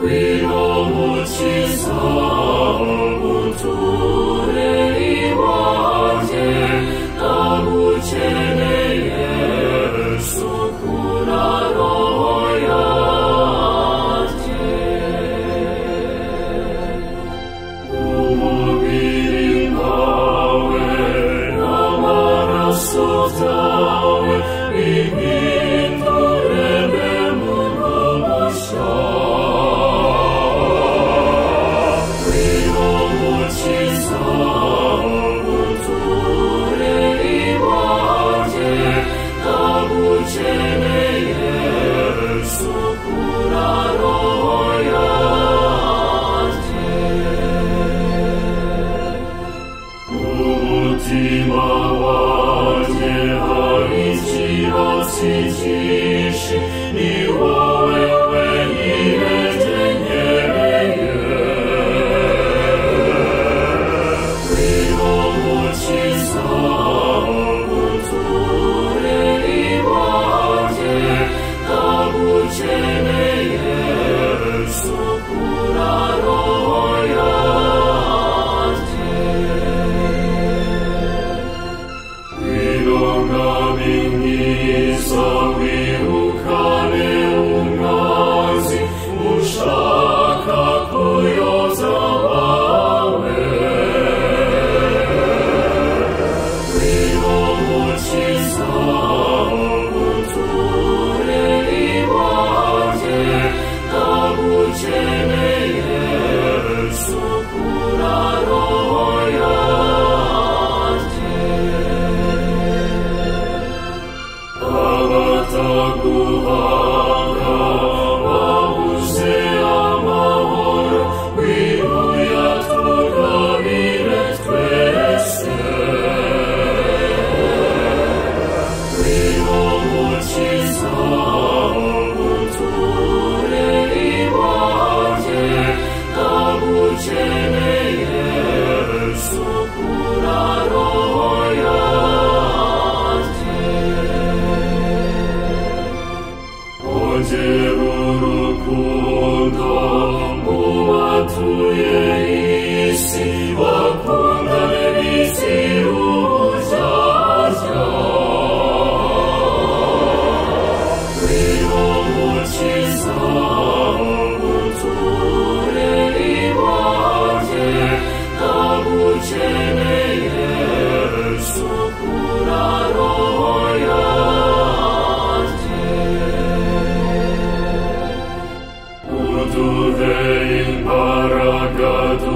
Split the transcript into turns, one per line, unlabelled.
We know what she's on. 句句是你我 So. tu vei in paracatu